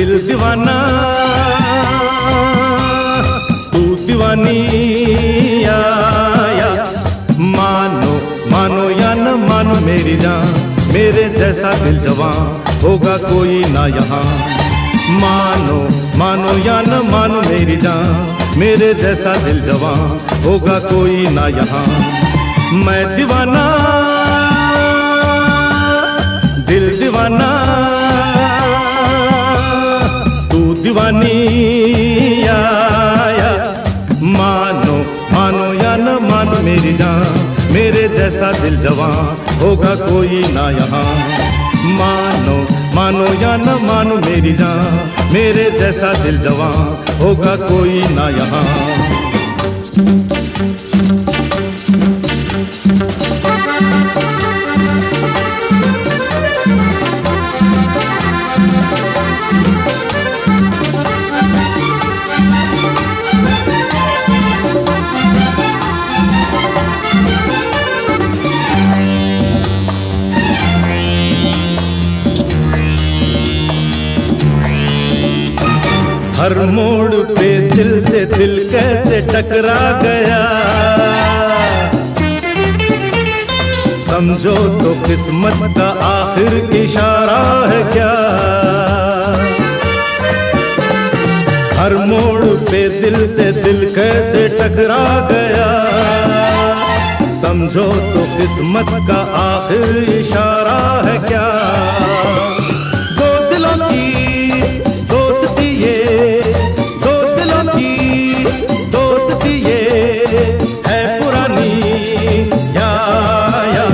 दिल दीवाना तू दीवानी या, या मानो मानो या न मानो मेरी जान मेरे जैसा दिल जवान होगा कोई ना यहाँ। मानो मानो या न मानो मेरी जान मेरे जैसा दिल जवान होगा कोई ना यहाँ। मैं दीवाना दिल दीवाना। या मानो मानो या न मानो मेरी जान, मेरे जैसा दिल जवान होगा कोई ना यहाँ। मानो मानो या न मानो मेरी जान, मेरे जैसा दिल जवान होगा कोई ना यहाँ। समझो तो किस्मत का आखिर इशारा है क्या? दो दिलों की दोस्ती ये दो दिलों की दोस्ती ये है पुरानी या, या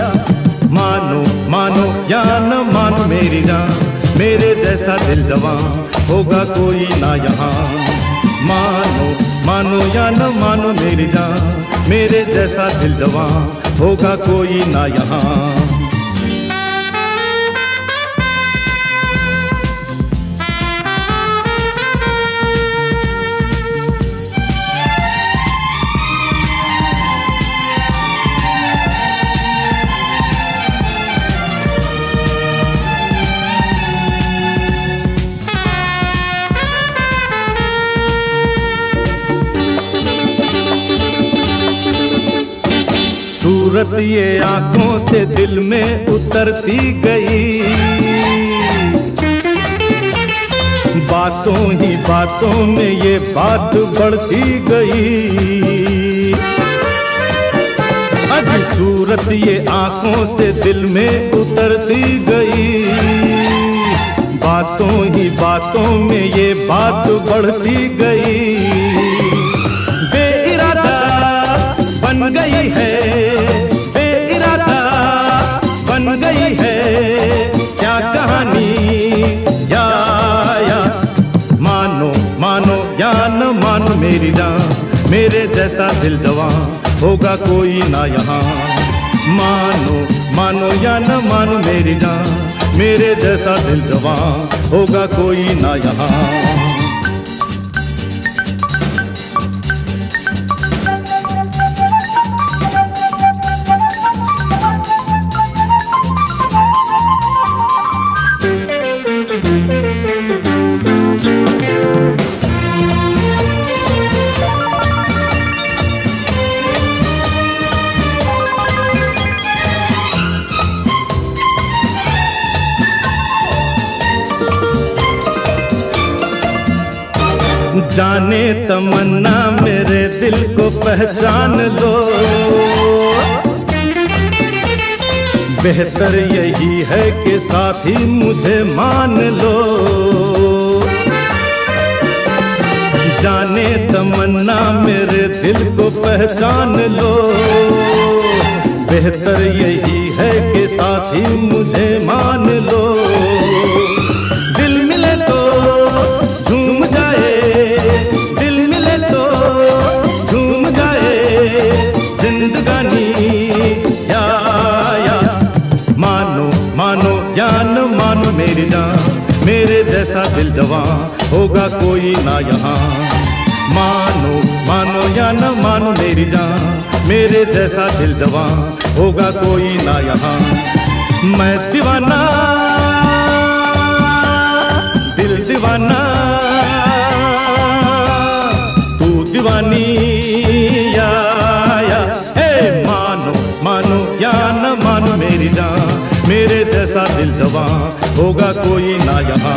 मानो मानो या न मानो मेरी जान मेरे जैसा दिल जवान होगा कोई ना या न मानो मेरी जान मेरे जैसा दिल जवान होगा कोई ना यहाँ। सूरत ये आँखों से दिल में उतरती गई। बातों ही बातों में ये बात बढ़ती गई। अज सूरत ये आँखों से दिल में उतरती गई। बातों ही बातों में ये बात बढ़ती गई। मेरी जान, मेरे जैसा दिल जवान, होगा कोई ना यहाँ। मानो मानो या न मानो मेरी जान, मेरे जैसा दिल जवान, होगा कोई ना यहाँ। जाने तमन्ना मेरे दिल को पहचान लो। बेहतर यही है कि साथी मुझे मान लो। जाने तमन्ना मेरे दिल को पहचान लो। बेहतर यही है कि साथी मुझे मान लो। दिल जवां होगा कोई ना यहाँ। मानो मानो या न मानो मेरी जान, मेरे जैसा दिल जवां होगा कोई ना यहाँ। मैं दीवाना, दिल दीवाना, तू दीवानी मानो मानो या न मानो मेरी जान, मेरे जैसा दिल जवां होगा कोई ना यहाँ।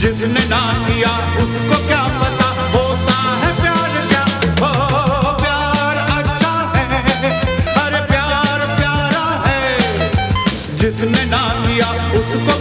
जिसने ना किया उसको क्या पता होता है प्यार क्या? हो, प्यार अच्छा है। अरे प्यार प्यारा है। जिसने ना किया उसको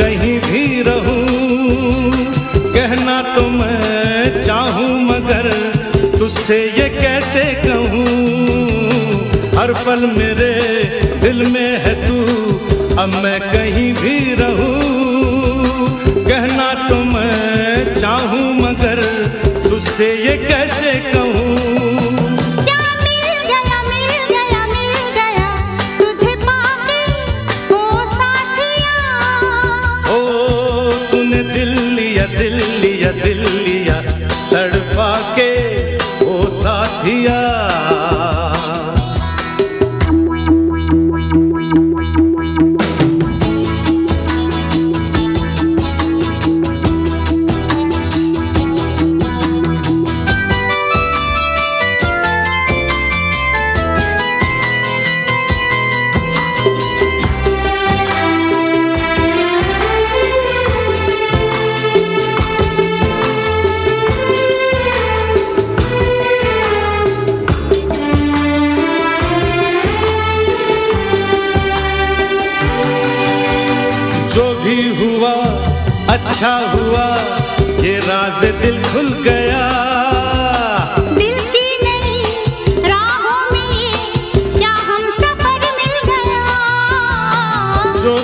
कहीं भी रहूँ, कहना तो मैं चाहूँ, मगर तुझसे ये कैसे कहूँ? हर पल मेरे दिल में है तू, अब मैं कहीं भी रहूँ लिया दिल लिया दिल लिया तड़प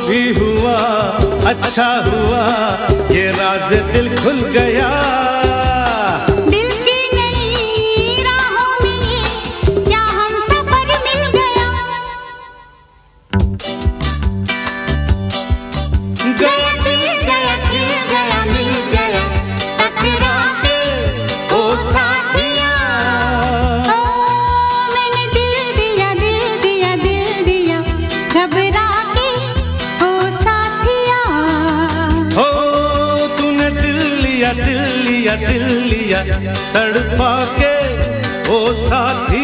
खुशी हुआ अच्छा हुआ ये राज दिल खुल गया। तड़पा के ओ साथी